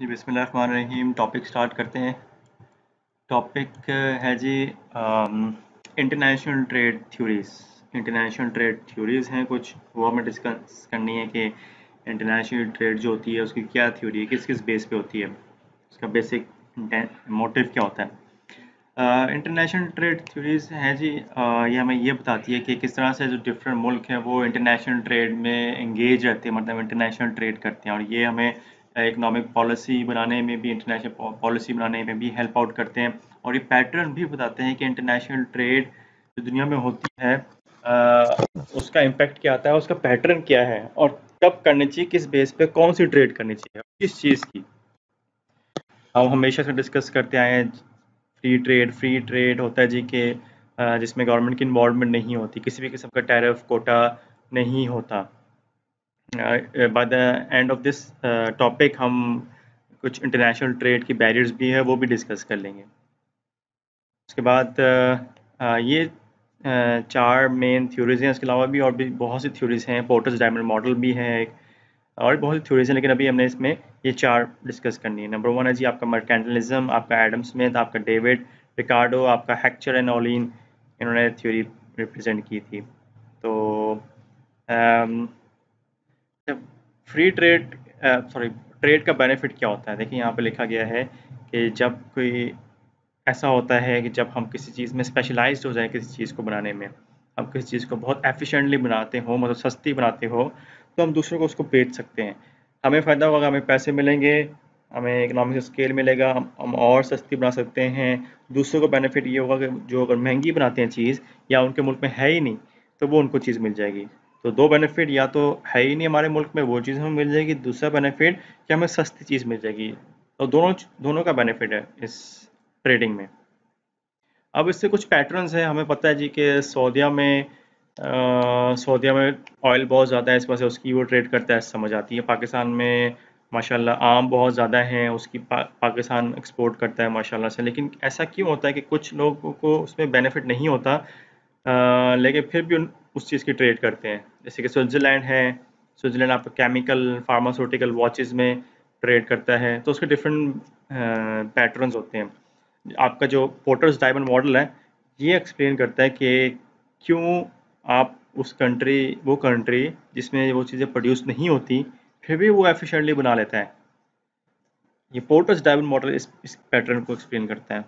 जी बिस्मिल्लाहिर्रहमानिर्रहीम। Topic start करते हैं। टॉपिक है जी international trade theories international trade theories हैं कुछ। वो हमें डिस्कस करनी है कि इंटरनेशनल ट्रेड जो होती है उसकी क्या थ्योरी है किस किस बेस पे होती है। उसका बेसिक मोटिव क्या होता है। इंटरनेशनल ट्रेड थ्योरीज हैं जी uh, ये हमें ये बताती है कि किस तरह से जो डिफरेंट मुल्क हैं वो इंटरनेशनल ट्रेड में इंगेज रहते हैं मतलब इंटरनेशनल ट्रेड करते हैं। और ये हमें इकनॉमिक पॉलिसी बनाने में भी इंटरनेशनल पॉलिसी बनाने में भी हेल्प आउट करते हैं। और ये पैटर्न भी बताते हैं कि इंटरनेशनल ट्रेड जो दुनिया में होती है आ, उसका इम्पेक्ट क्या आता है उसका पैटर्न क्या है और कब करनी चाहिए किस बेस पे कौन सी ट्रेड करनी चाहिए किस चीज़ की। हम हमेशा से डिस्कस करते आए हैं फ्री ट्रेड फ्री ट्रेड होता है जी के जिसमें गवर्नमेंट की इन्वॉल्वमेंट नहीं होती किसी भी किस्म का टैरिफ कोटा नहीं होता। By the end of this topic हम कुछ इंटरनेशनल ट्रेड की बैरियर्स भी है वो भी डिस्कस कर लेंगे। उसके बाद uh, ये uh, चार मेन थ्योरीज हैं। इसके अलावा भी और भी बहुत सी थ्योरीज हैं। पोर्टस डायमंड मॉडल भी है और बहुत सी थ्योरीज हैं लेकिन अभी हमने इसमें ये चार डिस्कस करनी है। नंबर वन है जी आपका मर्केंटलिज्म आपका एडम स्मिथ आपका डेविड रिकार्डो आपका हैक्चर एंड ऑलिन इन्होंने थ्योरी रिप्रेजेंट की थी। तो फ्री ट्रेड सॉरी ट्रेड का बेनिफिट क्या होता है? देखिए, यहाँ पे लिखा गया है कि जब कोई ऐसा होता है कि जब हम किसी चीज़ में स्पेशलाइज्ड हो जाए किसी चीज़ को बनाने में, हम किसी चीज़ को बहुत एफिशिएंटली बनाते हो मतलब सस्ती बनाते हो तो हम दूसरों को उसको बेच सकते हैं। हमें फ़ायदा होगा, हमें पैसे मिलेंगे, हमें इकनॉमिक स्केल मिलेगा, हम और सस्ती बना सकते हैं। दूसरों को बेनिफिट ये होगा कि जो अगर महँगी बनाते हैं चीज़, या उनके मुल्क में है ही नहीं तो वो उनको चीज़ मिल जाएगी। तो दो बेनिफिट या तो है ही नहीं हमारे मुल्क में वो चीज़ हमें मिल जाएगी। दूसरा बेनिफिट कि हमें सस्ती चीज़ मिल जाएगी। तो दोनों दोनों का बेनिफिट है इस ट्रेडिंग में। अब इससे कुछ पैटर्न्स हैं। हमें पता है जी कि सऊदिया में सऊदिया में ऑयल बहुत ज़्यादा है। इस वजह से उसकी वो ट्रेड करता है समझ आती है। पाकिस्तान में माशाल्लाह आम बहुत ज़्यादा हैं। उसकी पा, पाकिस्तान एक्सपोर्ट करता है माशाल्लाह से। लेकिन ऐसा क्यों होता है कि कुछ लोगों को उसमें बेनिफिट नहीं होता? आ, लेकिन फिर भी उन उस चीज़ की ट्रेड करते हैं। जैसे कि स्विट्ज़रलैंड है, स्विट्ज़रलैंड आपका केमिकल फार्मास्यूटिकल वॉचेज़ में ट्रेड करता है तो उसके डिफरेंट पैटर्न्स होते हैं। आपका जो पोर्टर्स डायमंड मॉडल है, ये एक्सप्लेन करता है कि क्यों आप उस कंट्री वो कंट्री जिसमें वो चीज़ें प्रोड्यूस नहीं होती, फिर भी वो एफिशिएंटली बना लेता है। ये पोर्टस डायमंड मॉडल इस इस पैटर्न को एक्सप्लेन करता है।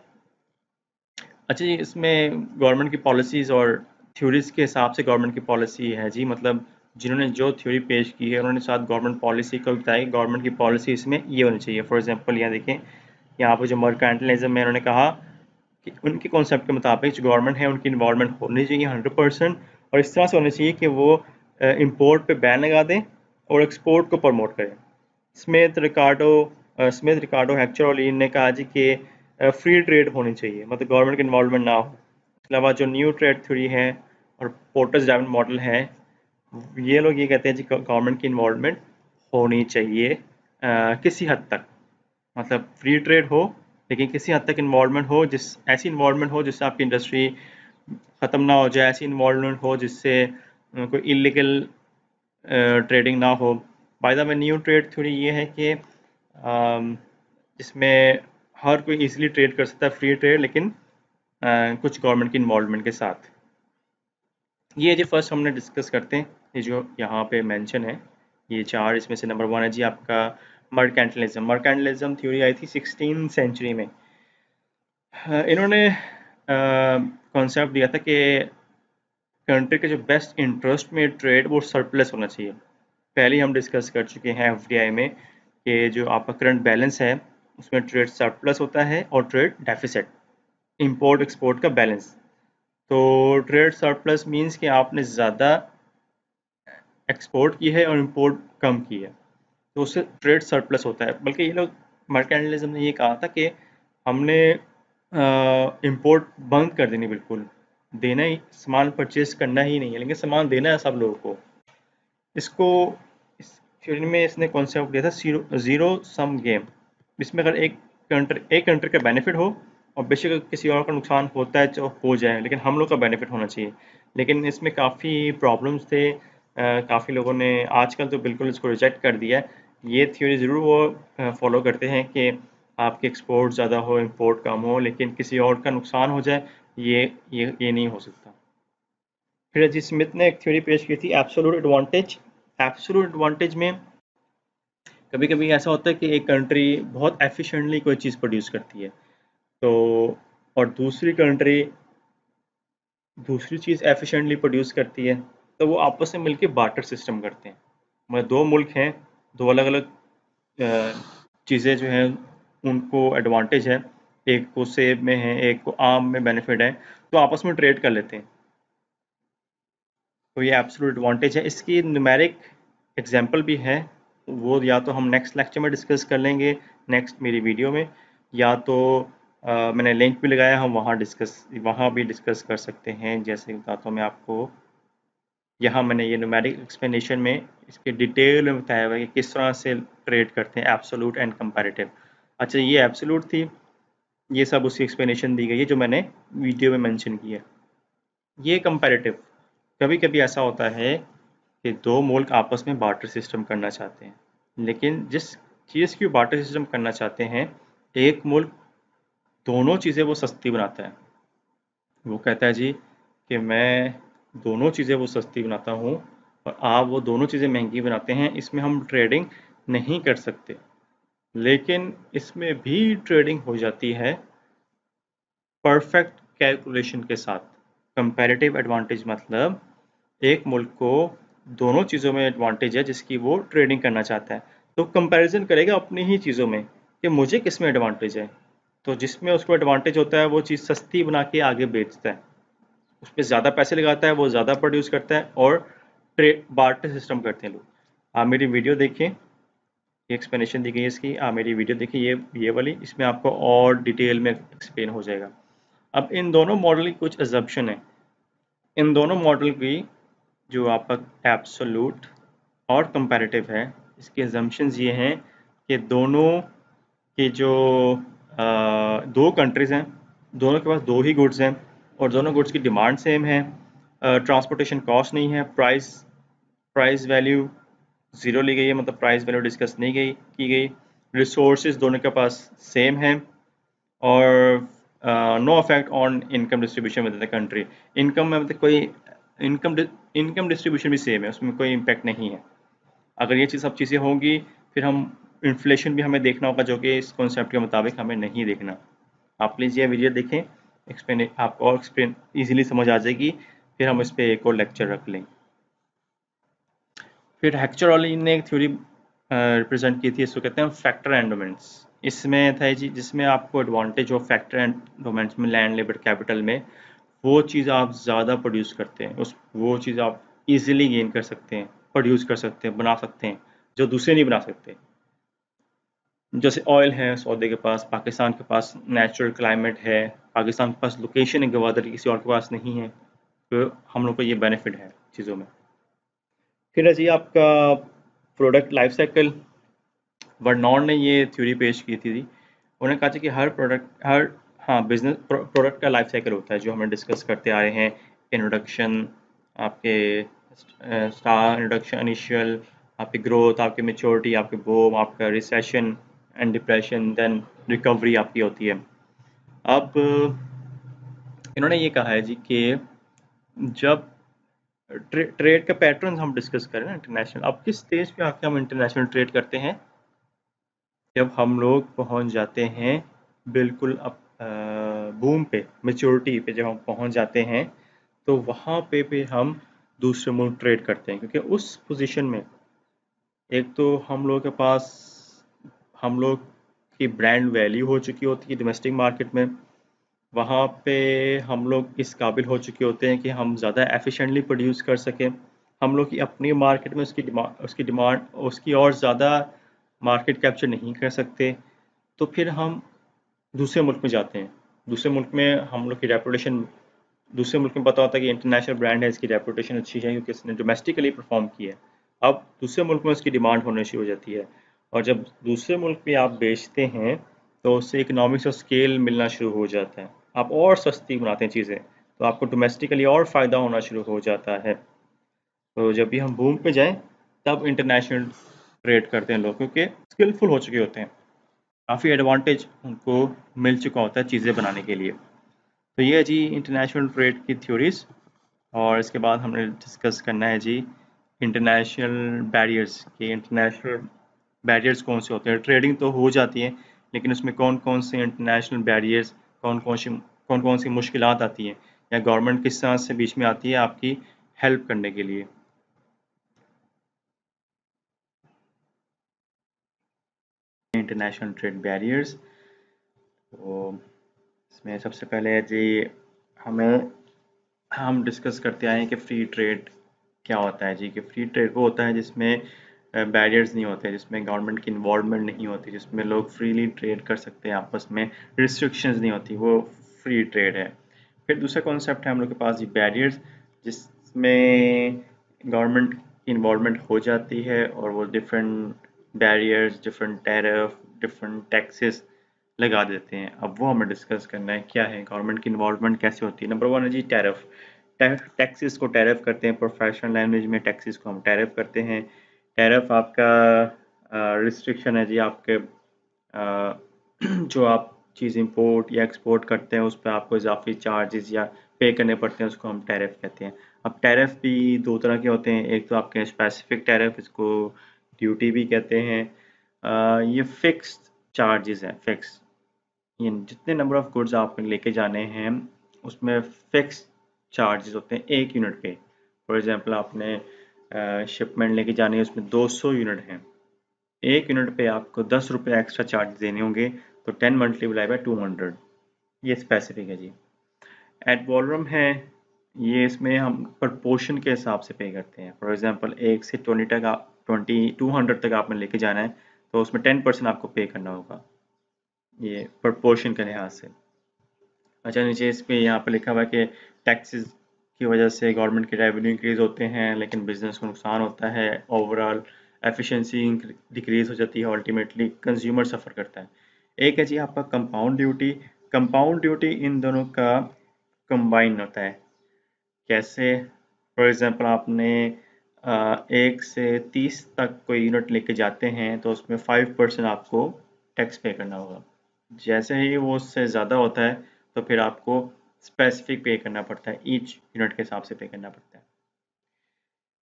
अच्छा इसमें गवर्नमेंट की पॉलिसीज़ और थ्योरीज के हिसाब से गवर्नमेंट की पॉलिसी है जी। मतलब जिन्होंने जो थ्योरी पेश की है, उन्होंने साथ गवर्नमेंट पॉलिसी को बताई गवर्नमेंट की पॉलिसी इसमें ये होनी चाहिए। फॉर एग्जांपल यहाँ देखें, यहाँ पर जो मर्केंटलिज्म है, उन्होंने कहा कि उनके कॉन्सेप्ट के मुताबिक जो गवर्नमेंट है, उनकी इन्वॉलमेंट होनी चाहिए हंड्रेड परसेंट और इस तरह से होनी चाहिए कि वो इम्पोर्ट पे बैन लगा दें और एक्सपोर्ट को प्रमोट करें। Smith Ricardo Smith Ricardo Heckscher ने कहा जी कि फ्री ट्रेड होनी चाहिए। मतलब गवर्नमेंट की इन्वॉलमेंट ना हो। अलावा जो न्यू ट्रेड थ्योरी है और पोर्टस डायमंड मॉडल है ये लोग ये कहते हैं कि गवर्नमेंट की इन्वॉल्वमेंट होनी चाहिए आ, किसी हद तक। मतलब फ्री ट्रेड हो लेकिन किसी हद तक इन्वॉल्वमेंट हो जिस ऐसी इन्वॉल्वमेंट हो जिससे आपकी इंडस्ट्री ख़त्म ना हो जाए ऐसी इन्वॉल्वमेंट हो जिससे कोई इलीगल ट्रेडिंग ना हो। By the way new trade theory ये है कि इसमें हर कोई इजीली ट्रेड कर सकता है फ्री ट्रेड लेकिन कुछ गवर्नमेंट की इन्वॉल्वमेंट के साथ। ये जी फ़र्स्ट हमने डिस्कस करते हैं, ये जो यहाँ पे मेंशन है, ये चार इसमें से नंबर वन है जी आपका मर्केंटलिज्म मर्केंटलिज्म थ्योरी आई थी सिक्सटीन सेंचुरी में। इन्होंने कॉन्सेप्ट दिया था कि कंट्री के जो बेस्ट इंटरेस्ट में ट्रेड वो सरप्लस होना चाहिए। पहले हम डिस्कस कर चुके हैं एफडीआई में कि जो आपका करंट बैलेंस है, उसमें ट्रेड सरप्लस होता है और ट्रेड डेफिसिट इंपोर्ट एक्सपोर्ट का बैलेंस तो ट्रेड सरप्लस मींस कि आपने ज़्यादा एक्सपोर्ट की है और इंपोर्ट कम की है। तो उससे ट्रेड सरप्लस होता है। बल्कि ये लोग मार्केट ने ये कहा था कि हमने इंपोर्ट बंद कर देनी बिल्कुल। देना ही, सामान परचेज करना ही नहीं है, लेकिन सामान देना है सब लोगों को। इसको, इस थ्योरी में इसने कॉन्सेप्ट दिया था ज़ीरो सम गेम इसमें अगर एक कंट्री एक कंट्री का बेनिफिट हो और बेशक किसी और का नुकसान होता है तो हो जाए, लेकिन हम लोग का बेनिफिट होना चाहिए। लेकिन इसमें काफ़ी प्रॉब्लम्स थे काफ़ी लोगों ने आजकल तो बिल्कुल इसको रिजेक्ट कर दिया है। ये थ्योरी ज़रूर वो फॉलो करते हैं कि आपके एक्सपोर्ट ज़्यादा हो इम्पोर्ट कम हो, लेकिन किसी और का नुकसान हो जाए, ये ये ये नहीं हो सकता। फिर जी स्मिथ ने एक थ्योरी पेश की थी एब्सोलूट एडवांटेज एब्सोलूट एडवांटेज में कभी कभी ऐसा होता है कि एक कंट्री बहुत एफिशिएंटली कोई चीज़ प्रोड्यूस करती है। तो और दूसरी कंट्री दूसरी चीज़ एफिशिएंटली प्रोड्यूस करती है तो वो आपस में मिलकर बाटर सिस्टम करते हैं। मतलब दो मुल्क हैं, दो अलग अलग चीज़ें जो हैं, उनको एडवांटेज है। एक को सेब में है, एक को आम में बेनिफिट है तो आपस में ट्रेड कर लेते हैं। तो ये एब्सोलूट एडवांटेज है। इसकी न्यूमेरिक एग्जांपल भी है, वो या तो हम नेक्स्ट लेक्चर में डिस्कस कर लेंगे नेक्स्ट मेरी वीडियो में, या तो मैंने लिंक भी लगाया, हम वहाँ डिस्कस वहाँ भी डिस्कस कर सकते हैं। जैसे बताता हूँ मैं आपको, यहाँ मैंने ये न्यूमेरिक एक्सप्लेनेशन में इसके डिटेल में बताया हुआ कि किस तरह से ट्रेड करते हैं एब्सोलूट एंड कंपेरेटिव अच्छा ये एब्सोलूट थी, ये सब उसकी एक्सप्लेनेशन दी गई है जो मैंने वीडियो में मेंशन किया ये कंपेरेटिव कभी कभी ऐसा होता है कि दो मुल्क आपस में बाटर सिस्टम करना चाहते हैं, लेकिन जिस चीज़ की बाटर सिस्टम करना चाहते हैं, एक मुल्क दोनों चीज़ें वो सस्ती बनाता है। वो कहता है जी कि मैं दोनों चीज़ें वो सस्ती बनाता हूँ और आप वो दोनों चीज़ें महँगी बनाते हैं, इसमें हम ट्रेडिंग नहीं कर सकते। लेकिन इसमें भी ट्रेडिंग हो जाती है परफेक्ट कैलकुलेशन के साथ। कंपैरेटिव एडवांटेज मतलब एक मुल्क को दोनों चीज़ों में एडवांटेज है जिसकी वो ट्रेडिंग करना चाहता है। तो कंपैरिजन करेगा अपनी ही चीज़ों में कि मुझे किसमें एडवांटेज है। तो जिसमें उसको एडवांटेज होता है, वो चीज़ सस्ती बना के आगे बेचता है। उस पर ज़्यादा पैसे लगाता है, वो ज़्यादा प्रोड्यूस करता है और ट्रेड बार्टर सिस्टम करते हैं लोग। आप मेरी वीडियो देखें एक्सप्लेनेशन दी गई है इसकी। आप मेरी वीडियो देखिए, ये ये वाली। इसमें आपको और डिटेल में एक्सप्लेन हो जाएगा। अब इन दोनों मॉडल की कुछ एजप्शन है। इन दोनों मॉडल की जो आपका एब्सोलूट और कंपैरेटिव है, इसके एजम्पन्स ये हैं कि दोनों के जो दो कंट्रीज़ हैं, दोनों के पास दो ही गुड्स हैं और दोनों गुड्स की डिमांड सेम है। ट्रांसपोर्टेशन कॉस्ट नहीं है प्राइस प्राइस वैल्यू ज़ीरो ली गई है मतलब प्राइस वैल्यू डिस्कस नहीं गई, की गई। रिसोर्स दोनों के पास सेम है और no affect on income distribution with the country income में मतलब कोई इनकम इनकम डिस्ट्रीब्यूशन भी सेम है, उसमें कोई इम्पेक्ट नहीं है। अगर ये चीज़ सब चीज़ें होंगी, फिर हम इन्फ्लेशन भी हमें देखना होगा, जो कि इस कॉन्सेप्ट के मुताबिक हमें नहीं देखना। आप प्लीज़ ये वीडियो देखें एक्सप्लेन आपको और एक्सप्लेन ईजिली समझ आ जाएगी। फिर हम इस पर एक और लेक्चर रख लें। फिर हेक्चर वाली ने एक थ्योरी रिप्रेजेंट की थी, इसको कहते हैं फैक्टर एंड डोमेंट्स इसमें था जी, जिसमें आपको advantage of factor endowments में लैंड लेबर कैपिटल में वो चीज़ आप ज़्यादा प्रोड्यूस करते हैं। उस, वो चीज़ आप इजीली गेन कर सकते हैं प्रोड्यूस कर सकते हैं, बना सकते हैं, जो दूसरे नहीं बना सकते। जैसे ऑयल है सऊदी के पास, पाकिस्तान के पास नेचुरल क्लाइमेट है, पाकिस्तान के पास लोकेशन है गवादर किसी और के पास नहीं है तो हम लोग को ये बेनिफिट है चीज़ों में। फिर है जी आपका प्रोडक्ट लाइफ साइकिल वर्नॉन ने ये थ्योरी पेश की थी उन्होंने कहा था कि हर प्रोडक्ट हर हाँ बिज़नेस प्रोडक्ट का लाइफ साइकिल होता है, जो हमें डिस्कस करते आ रहे हैं इंट्रोडक्शन आपके स्टार इंट्रोडक्शन इनिशियल आपकी ग्रोथ आपकी मेच्योरिटी आपके बोम आपका recession and depression then recovery आपकी होती है। अब इन्होंने ये कहा है जी कि जब ट्रे, ट्रेड का पैटर्न हम डिस्कस करें ना इंटरनेशनल अब किस स्टेज पे आके हम इंटरनेशनल ट्रेड करते हैं? जब हम लोग पहुँच जाते हैं बिल्कुल अब बूम पे मेच्योरिटी पे जब हम पहुँच जाते हैं तो वहाँ पे भी हम दूसरे मुल्क ट्रेड करते हैं। क्योंकि उस पोजीशन में एक तो हम लोगों के पास हम लोग की ब्रांड वैल्यू हो चुकी होती है डोमेस्टिक मार्केट में, वहाँ पे हम लोग इस काबिल हो चुके होते हैं कि हम ज़्यादा एफिशिएंटली प्रोड्यूस कर सकें। हम लोग की अपनी मार्केट में उसकी डिमांड उसकी डिमांड उसकी और ज़्यादा मार्केट कैप्चर नहीं कर सकते। तो फिर हम दूसरे मुल्क में जाते हैं। दूसरे मुल्क में हम लोग की रेपूटेशन दूसरे मुल्क में पता होता है कि इंटरनेशनल ब्रांड है, इसकी रेपूटेशन अच्छी है, क्योंकि इसने डोमेस्टिकली परफॉर्म किया है। अब दूसरे मुल्क में उसकी डिमांड होने शुरू हो जाती है। और जब दूसरे मुल्क में आप बेचते हैं तो उससे इकनॉमिक्स और स्केल मिलना शुरू हो जाता है। आप और सस्ती बनाते हैं चीज़ें तो आपको डोमेस्टिकली और फ़ायदा होना शुरू हो जाता है। तो जब भी हम बूम पे जाएँ, तब इंटरनेशनल ट्रेड करते हैं लोग, क्योंकि स्किलफुल हो चुके होते हैं। काफ़ी एडवांटेज उनको मिल चुका होता है चीज़ें बनाने के लिए। तो ये है जी इंटरनेशनल ट्रेड की थ्योरीज और इसके बाद हमने डिस्कस करना है जी इंटरनेशनल बैरियर्स कि इंटरनेशनल बैरियर्स कौन से होते हैं? ट्रेडिंग तो हो जाती है, लेकिन उसमें कौन कौन से इंटरनेशनल बैरियर्स कौन कौन सी, कौन कौन सी मुश्किल आती हैं? या गवर्नमेंट किस तरह से बीच में आती है आपकी हेल्प करने के लिए? इंटरनेशनल ट्रेड बैरियर्स तो इसमें सबसे पहले जी, हमें, हम डिस्कस करते आए हैं कि फ्री ट्रेड क्या होता है जी? कि फ्री ट्रेड वो होता है जिसमें बैरियर्स नहीं होते, जिसमें गवर्नमेंट की इन्वॉल्वमेंट नहीं होती, जिसमें लोग फ्रीली ट्रेड कर सकते हैं आपस में रिस्ट्रिक्शंस नहीं होती, वो फ्री ट्रेड है। फिर दूसरा कॉन्सेप्ट है हम लोग के पास ये बैरियर्स जिसमें गवर्नमेंट की इन्वॉल्वमेंट हो जाती है और वो different barriers different tariff different taxes लगा देते हैं। अब वो हमें डिस्कस करना है, क्या है गवर्नमेंट की इन्वॉल्वमेंट कैसे होती है? नंबर वन है जी टैरफ टैक्सेस को टैरफ करते हैं प्रोफेशनल लैंग्वेज में टैक्सेस को हम टैरफ करते हैं। टैरफ आपका रिस्ट्रिक्शन है जी आपके आ, जो आप चीज़ इंपोर्ट या एक्सपोर्ट करते हैं उस पर आपको इजाफी चार्जेस या पे करने पड़ते हैं उसको हम टैरफ कहते हैं। अब टैरफ भी दो तरह के होते हैं। एक तो आपके स्पेसिफिक टैरफ इसको ड्यूटी भी कहते हैं। आ, ये फिक्स चार्जेस हैं फिक्स ये जितने नंबर ऑफ़ गुड्स आप लेके जाने हैं उसमें फिक्स चार्जेस होते हैं एक यूनिट पे। फॉर एग्जांपल आपने शिपमेंट लेके जानी है, उसमें 200 यूनिट हैं। एक यूनिट पे आपको दस रुपये एक्स्ट्रा चार्ज देने होंगे तो ten multiply by two hundred ये स्पेसिफिक है जी। एड वॉलरम है, ये इसमें हम प्रपोर्शन के हिसाब से पे करते हैं। फॉर एग्जांपल एक से ट्वेंटी तक आप ट्वेंटी टू हंड्रेड तक आपने लेके जाना है तो उसमें टेन परसेंट आपको पे करना होगा। ये प्रपोर्शन के लिहाज से। अच्छा नीचे इस पर यहाँ पर लिखा हुआ है कि टैक्सेस की वजह से गवर्नमेंट के रेवेन्यू इंक्रीज होते हैं, लेकिन बिज़नेस को नुकसान होता है ओवरऑल एफिशिएंसी डिक्रीज हो जाती है अल्टीमेटली कंज्यूमर सफ़र करता है। एक है जी आपका कंपाउंड ड्यूटी कंपाउंड ड्यूटी इन दोनों का कंबाइन होता है। कैसे? फॉर एग्ज़ाम्पल आपने एक से तीस तक कोई यूनिट लेके जाते हैं तो उसमें फाइव परसेंट आपको टैक्स पे करना होगा। जैसे ही वो उससे ज़्यादा होता है तो फिर आपको स्पेसिफिक पे करना पड़ता है ईच यूनिट के हिसाब से पे करना पड़ता है।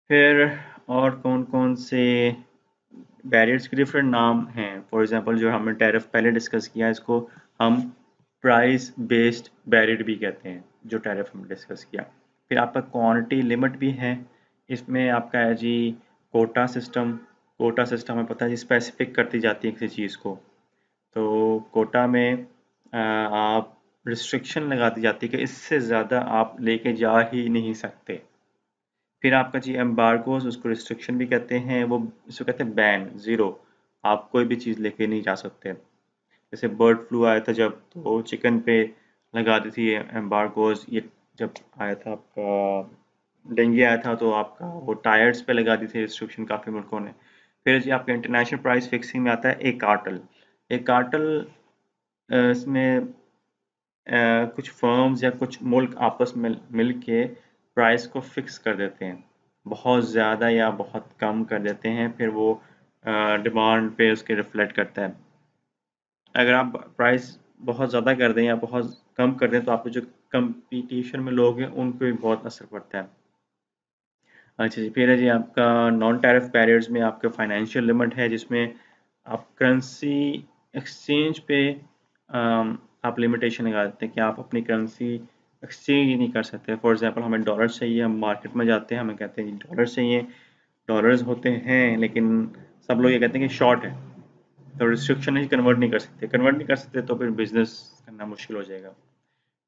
फिर और कौन कौन से बैरियर्स के डिफरेंट नाम हैं? फॉर एग्जांपल जो हमने टैरिफ पहले डिस्कस किया, इसको हम प्राइस बेस्ड बैरियर भी कहते हैं, जो टैरिफ हमने डिस्कस किया। फिर आपका क्वांटिटी लिमिट भी है, इसमें आपका है जी कोटा सिस्टम कोटा सिस्टम में पता है स्पेसिफिक करती जाती है किसी चीज़ को। तो कोटा में आप रिस्ट्रिक्शन लगा दी जाती है कि इससे ज़्यादा आप लेके जा ही नहीं सकते। फिर आपका जी एम्बार्गोज उसको रिस्ट्रिक्शन भी कहते हैं वो इसको कहते हैं बैन ज़ीरो आप कोई भी चीज़ लेके नहीं जा सकते। जैसे बर्ड फ्लू आया था जब तो चिकन पे लगा दी थी एम्बार्गोज ये जब आया था आपका डेंगू आया था तो आपका वो टायर्स पे लगा दी थी रिस्ट्रिक्शन काफ़ी मुल्कों ने। फिर जी आपका इंटरनेशनल प्राइस फिक्सिंग में आता है एक कार्टल एक कार्टल इसमें कुछ फर्म्स या कुछ मुल्क आपस में मिल के प्राइस को फिक्स कर देते हैं। बहुत ज़्यादा या बहुत कम कर देते हैं, फिर वो डिमांड पे उसके रिफ्लेक्ट करता है। अगर आप प्राइस बहुत ज़्यादा कर दें या बहुत कम कर दें तो आपके जो कंपटीशन में लोग हैं, उन पर भी बहुत असर पड़ता है। अच्छा जी, फिर है जी आपका नॉन टैरिफ बैरियर्स में आपका फाइनेंशियल लिमिट है, जिसमें आप करेंसी एक्सचेंज पे आप लिमिटेशन लगा देते हैं कि आप अपनी करेंसी एक्सचेंज ही नहीं कर सकते। फॉर एग्जांपल हमें डॉलर चाहिए, हम मार्केट में जाते हैं, हमें कहते हैं डॉलर चाहिए। डॉलर्स होते हैं, लेकिन सब लोग ये कहते हैं कि शॉर्ट है। तो रिस्ट्रिक्शन ही कन्वर्ट नहीं कर सकते। कन्वर्ट नहीं कर सकते तो फिर बिज़नेस करना मुश्किल हो जाएगा।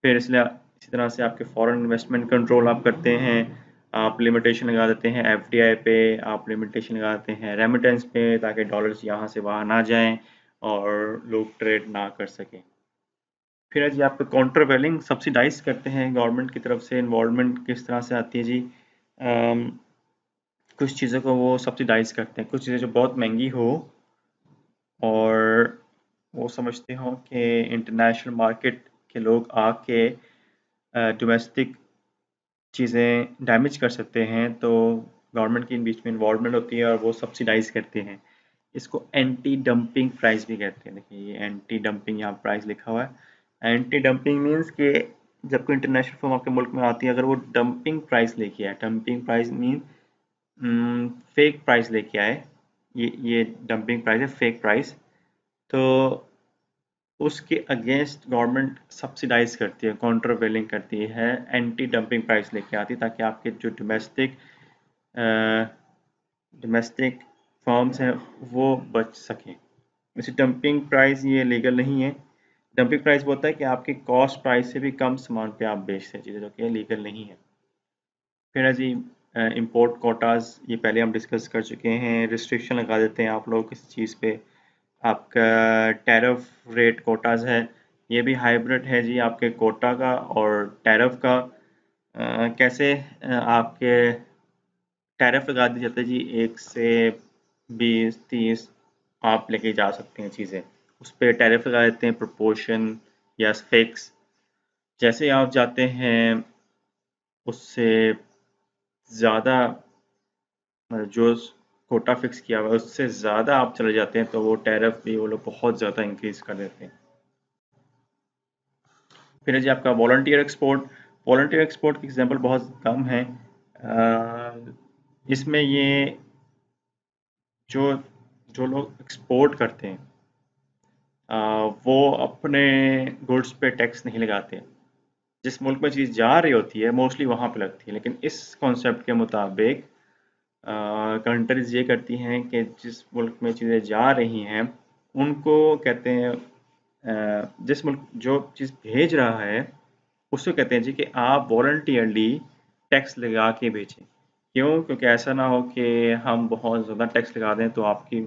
फिर इसलिए इसी तरह से आपके फॉरेन इन्वेस्टमेंट कंट्रोल आप करते हैं, आप लिमिटेशन लगा देते हैं एफडीआई पे, आप लिमिटेशन लगा देते हैं रेमिटेंस पे ताकि डॉलर्स यहाँ से वहाँ ना जाएँ और लोग ट्रेड ना कर सकें। फिर जी आप काउंटर वेलिंग सब्सिडाइज करते हैं गवर्नमेंट की तरफ़ से इन्वॉलमेंट किस तरह से आती है जी? आम, कुछ चीज़ों को वो सब्सिडाइज करते हैं। कुछ चीज़ें जो बहुत महँगी हो और वो समझते हो कि इंटरनेशनल मार्केट के लोग आके डोमेस्टिक चीज़ें डैमेज कर सकते हैं तो गवर्नमेंट की इन बीच में इन्वॉलमेंट होती है और वो सब्सिडाइज करते हैं। इसको एंटी डंपिंग प्राइस भी कहते हैं। देखिए ये एंटी डंपिंग यहाँ प्राइस लिखा हुआ है। एंटी डंपिंग मीन्स के जब कोई इंटरनेशनल फॉर्म आपके मुल्क में आती है, अगर वो डंपिंग प्राइस लेके आए dumping price mean fake price लेके आए, ये ये डंपिंग प्राइस है फेक प्राइस तो उसके अगेंस्ट गवर्नमेंट सब्सिडाइज करती है कॉन्ट्रोवेलिंग करती है एंटी डंपिंग प्राइस लेके आती है, ताकि आपके जो डोमेस्टिक डोमेस्टिक फॉर्म्स हैं, वो बच सकें। वैसे डंपिंग प्राइस ये लीगल नहीं है डंपिंग प्राइस बोलता है कि आपके कॉस्ट प्राइस से भी कम सामान पे आप बेचते हैं चीज़ें जो कि लीगल नहीं है। फिर जी इम्पोर्ट कोटाज ये पहले हम डिस्कस कर चुके हैं। रिस्ट्रिक्शन लगा देते हैं आप लोग किसी चीज़ पे। आपका टैरफ रेट कोटाज है। ये भी हाइब्रिड है जी आपके कोटा का और टैरफ का। आ, कैसे आपके टैरफ लगा दिए जाते हैं जी? एक से बीस तीस आप लेके जा सकते हैं चीज़ें। उस पर टैरिफ लगा देते हैं प्रोपोर्शन या फिक्स जैसे आप जाते हैं, उससे ज़्यादा जो कोटा फिक्स किया हुआ है, उससे ज़्यादा आप चले जाते हैं तो वो टैरिफ भी वो लोग बहुत ज़्यादा इंक्रीज कर देते हैं। फिर जी आपका वॉल्टियर एक्सपोर्ट वॉल्टियर एक्सपोर्ट की एग्जांपल बहुत कम है। इसमें ये जो जो लोग एक्सपोर्ट करते हैं वो अपने गुड्स पे टैक्स नहीं लगाते। जिस मुल्क में चीज़ जा रही होती है मोस्टली वहाँ पे लगती है। लेकिन इस कॉन्सेप्ट के मुताबिक कंट्रीज़ ये करती हैं कि जिस मुल्क में चीज़ें जा रही हैं, उनको कहते हैं जिस मुल्क जो चीज़ भेज रहा है, उसको कहते हैं जी कि आप वॉल्टियरली टैक्स लगा के भेजें क्यों? क्योंकि ऐसा ना हो कि हम बहुत ज़्यादा टैक्स लगा दें तो आपकी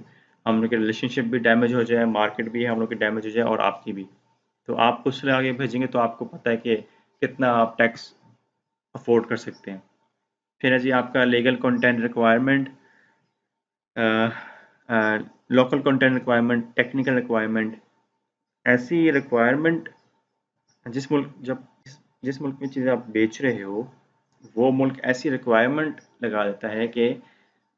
हम लोग की रिलेशनशिप भी डैमेज हो जाए मार्केट भी हम लोग की डैमेज हो जाए और आपकी भी। तो आप कुछ के भेजेंगे तो आपको पता है कि कितना आप टैक्स अफोर्ड कर सकते हैं। फिर है जी आपका legal content requirement local content requirement technical requirement ऐसी रिक्वायरमेंट जिस मुल्क, जब जिस मुल्क में चीज़ें आप बेच रहे हो, वो मुल्क ऐसी रिक्वायरमेंट लगा देता है कि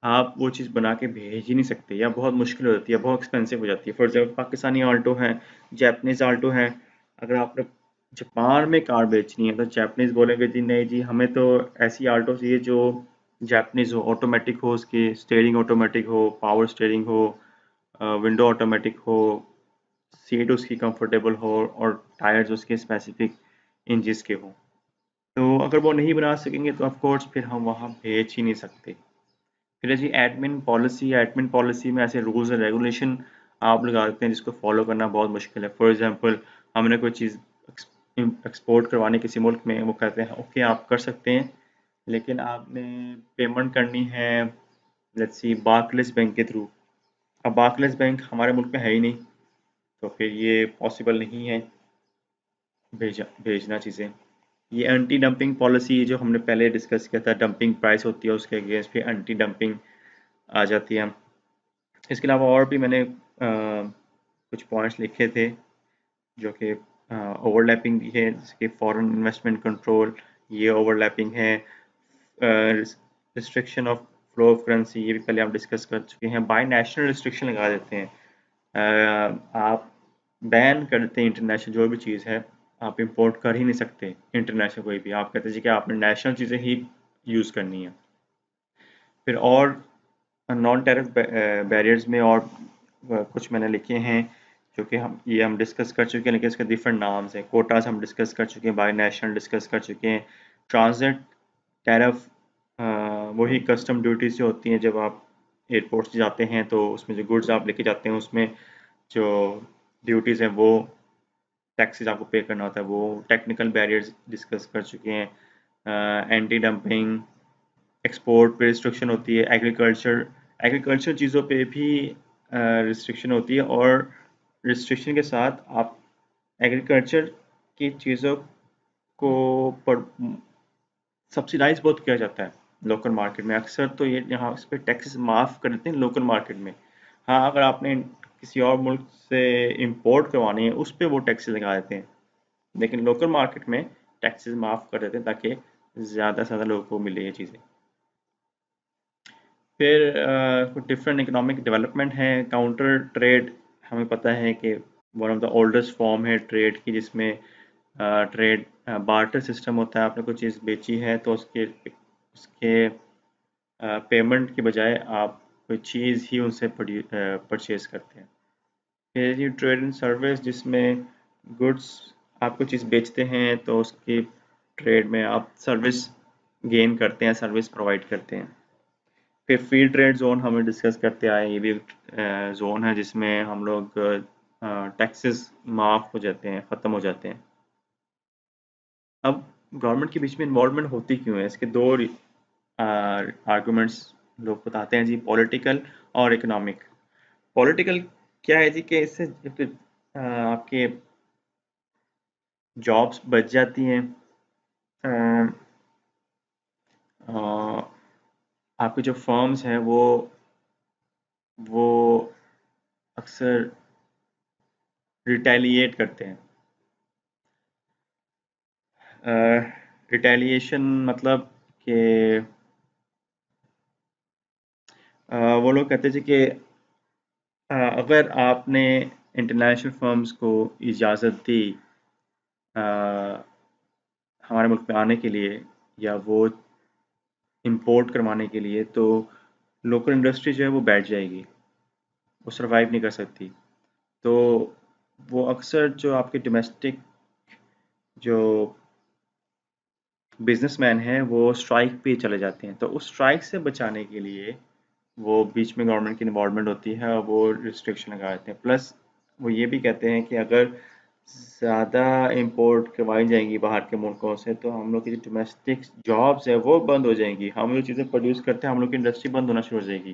आप वो चीज़ बना के भेज ही नहीं सकते या बहुत मुश्किल हो जाती है, बहुत एक्सपेंसिव हो जाती है। फॉर एग्ज़ाम्पल पाकिस्तानी आल्टो हैं जैपनीज़ आल्टो हैं। अगर आपने जापान में कार बेचनी है तो जैपनीज़ बोलेंगे, जी, नहीं जी, हमें तो ऐसी आल्टो चाहिए जो जैपनीज़ हो ऑटोमेटिक हो, उसकी स्टेयरिंग ऑटोमेटिक हो पावर स्टेयरिंग हो विंडो ऑटोमेटिक हो सीट उसकी कंफर्टेबल हो और टायर्स उसके स्पेसिफिक इंजिस के हों। तो अगर वो नहीं बना सकेंगे तो ऑफकोर्स फिर हम वहाँ भेज ही नहीं सकते। फिर जी एडमिन पॉलिसी एडमिन पॉलिसी में ऐसे रूल्स एंड रेगुलेशन आप लगा देते हैं जिसको फॉलो करना बहुत मुश्किल है। फॉर एग्जांपल हमने कोई चीज़ एक्सपोर्ट करवाने किसी मुल्क में, वो कहते हैं, ओके, आप कर सकते हैं, लेकिन आपने पेमेंट करनी है लेट्स सी बैंक के थ्रू अब बार्कलेस बैंक हमारे मुल्क में है ही नहीं तो फिर ये पॉसिबल नहीं है भेजा, भेजना चीज़ें। ये एंटी डंपिंग पॉलिसी जो हमने पहले डिस्कस किया था डंपिंग प्राइस होती है उसके अगेंस्ट भी एंटी डंपिंग आ जाती है। इसके अलावा और भी मैंने आ, कुछ पॉइंट्स लिखे थे जो कि ओवरलैपिंग भी है जैसे कि फॉरेन इन्वेस्टमेंट कंट्रोल ये ओवरलैपिंग है। Restriction of flow of currency ये भी पहले हम डिस्कस कर चुके हैं। बाई नेशनल रिस्ट्रिक्शन लगा देते हैं। आ, आप बैन कर देते हैं इंटरनेशनल जो भी चीज़ है। आप इंपोर्ट कर ही नहीं सकते इंटरनेशनल कोई भी। आप कहते हैं कि आपने नेशनल चीज़ें ही यूज़ करनी है। फिर और नॉन टेरिफ बैरियर्स में और कुछ मैंने लिखे हैं, जो कि हम, ये हम डिस्कस कर चुके हैं, लेकिन इसके डिफरेंट नाम्स हैं। कोटास हम डिस्कस कर चुके हैं बाई नेशनल डिस्कस कर चुके हैं। ट्रांजिट टैरफ वही कस्टम ड्यूटी से होती हैं, जब आप एयरपोर्ट से जाते हैं तो उसमें जो गुड्स आप लेके जाते हैं, उसमें जो ड्यूटीज़ हैं, वो टैक्सेस आपको पे करना होता है वो टेक्निकल बैरियर्स डिस्कस कर चुके हैं। एंटी डंपिंग एक्सपोर्ट पे रिस्ट्रिक्शन होती है एग्रीकल्चर एग्रीकल्चर चीज़ों पे भी रिस्ट्रिक्शन uh, होती है और रिस्ट्रिक्शन के साथ आप एग्रीकल्चर की चीज़ों को पर सब्सिडाइज बहुत किया जाता है लोकल मार्केट में। अक्सर तो ये यहाँ इस पर टैक्सेस माफ़ कर देते हैं लोकल मार्केट में। हाँ अगर आपने किसी और मुल्क से इंपोर्ट करवानी है, उस पर वो टैक्सेस लगा देते हैं। लेकिन लोकल मार्केट में टैक्सेस माफ़ कर देते हैं ताकि ज़्यादा से ज़्यादा लोगों को मिले ये चीज़ें। फिर कुछ डिफरेंट इकोनॉमिक डेवलपमेंट है काउंटर ट्रेड हमें पता है कि one of the oldest form है ट्रेड की, जिसमें ट्रेड बार्टर सिस्टम होता है, आपने कोई चीज़ बेची है तो उसके उसके पेमेंट के बजाय आप कोई चीज़ ही उनसे परचेज़ करते हैं। फिर ट्रेड एंड सर्विस जिसमें गुड्स आप कोई चीज़ बेचते हैं तो उसकी ट्रेड में आप सर्विस गेन करते हैं सर्विस प्रोवाइड करते हैं। फिर फ्री ट्रेड जोन हमें डिस्कस करते आए, ये भी जोन है जिसमें हम लोग टैक्सेस माफ़ हो जाते हैं, ख़त्म हो जाते हैं। अब गवर्नमेंट के बीच में इन्वॉल्वमेंट होती क्यों है? इसके दो आर्गूमेंट्स लोग बताते हैं जी पॉलिटिकल और इकोनॉमिक पॉलिटिकल क्या है जी कि इससे आपके जॉब्स बच जाती हैं। आपके जो फर्म्स हैं वो वो अक्सर रिटेलिएट करते हैं। रिटेलिएशन मतलब कि वो लोग कहते थे कि अगर आपने इंटरनेशनल फर्म्स को इजाज़त दी हमारे मुल्क में आने के लिए या वो इंपोर्ट करवाने के लिए तो लोकल इंडस्ट्री जो है वो बैठ जाएगी। वो सरवाइव नहीं कर सकती। तो वो अक्सर जो आपके डोमेस्टिक जो बिजनेसमैन हैं, वो स्ट्राइक पे चले जाते हैं। तो उस स्ट्राइक से बचाने के लिए वो बीच में गवर्नमेंट की इन्वॉलमेंट होती है और वो रिस्ट्रिक्शन लगा देते हैं। प्लस वो ये भी कहते हैं कि अगर ज़्यादा इंपोर्ट करवाई जाएँगी बाहर के मुल्कों से तो हम लोग की जो डोमेस्टिक जॉब्स है वो बंद हो जाएँगी। हम लोग चीज़ें प्रोड्यूस करते हैं, हम लोग की इंडस्ट्री बंद होना शुरू हो जाएगी।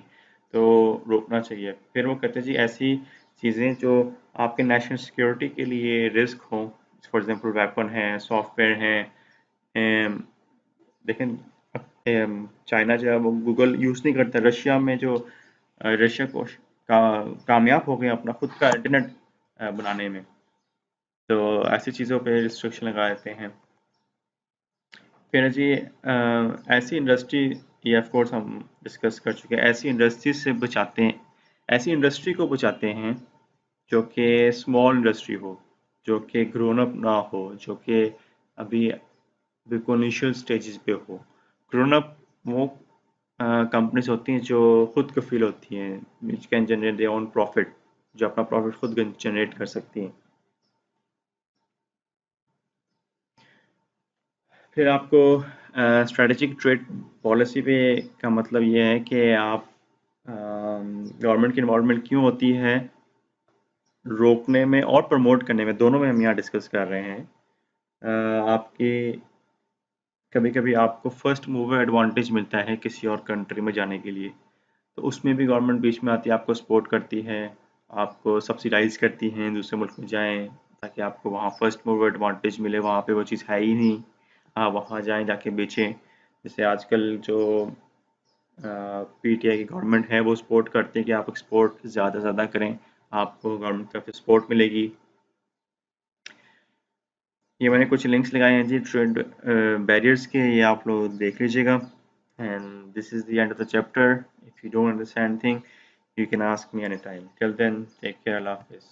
तो रोकना चाहिए। फिर वो कहते हैं जी, ऐसी चीज़ें जो आपके नेशनल सिक्योरिटी के लिए रिस्क हों फॉर एग्जांपल वेपन है सॉफ्टवेयर हैं लेकिन चाइना जो है वो गूगल यूज़ नहीं करता रशिया में जो रशिया को का, कामयाब हो गए अपना खुद का इंटरनेट बनाने में तो ऐसी चीज़ों पे रिस्ट्रिक्शन लगा देते हैं। फिर जी ऐसी इंडस्ट्री ये ऑफ़ कोर्स हम डिस्कस कर चुके हैं ऐसी इंडस्ट्री से बचाते हैं ऐसी इंडस्ट्री को बचाते हैं जो कि स्मॉल इंडस्ट्री हो जो कि ग्रोन अप ना हो जो कि अभी बिल्कुल इनिशियल स्टेजेस पे हो। ग्रोन अप वो कंपनीज़ होती हैं जो खुद कफील होती हैं which can generate their own profit जो अपना प्रॉफिट खुद जनरेट कर सकती हैं। फिर आपको स्ट्रेटजिक ट्रेड पॉलिसी पे का मतलब ये है कि आप गवर्नमेंट की इन्वॉल्वमेंट क्यों होती है रोकने में और प्रमोट करने में दोनों में हम यहाँ डिस्कस कर रहे हैं। आ, आपकी कभी कभी आपको फ़र्स्ट मूवर एडवांटेज मिलता है किसी और कंट्री में जाने के लिए। तो उसमें भी गवर्नमेंट बीच में आती है, आपको सपोर्ट करती है, आपको सब्सिडाइज करती हैं, दूसरे मुल्क में जाएँ, ताकि आपको वहाँ फ़र्स्ट मूवर एडवांटेज मिले, वहाँ पे वो चीज़ है ही नहीं। हाँ वहाँ जाएँ, जाके बेचें। जैसे आजकल जो पी टी आई की गवर्नमेंट है, वो सपोर्ट करते हैं कि आप एक्सपोर्ट ज़्यादा से ज़्यादा करें। आपको गवर्नमेंट तरफ़ से सपोर्ट मिलेगी। ये मैंने कुछ लिंक्स लगाए हैं जी ट्रेड बैरियर्स के, ये आप लोग देख लीजिएगा। And this is the end of the chapter if you don't understand thing you can ask me any time till then take care अल्लाह हाफिज़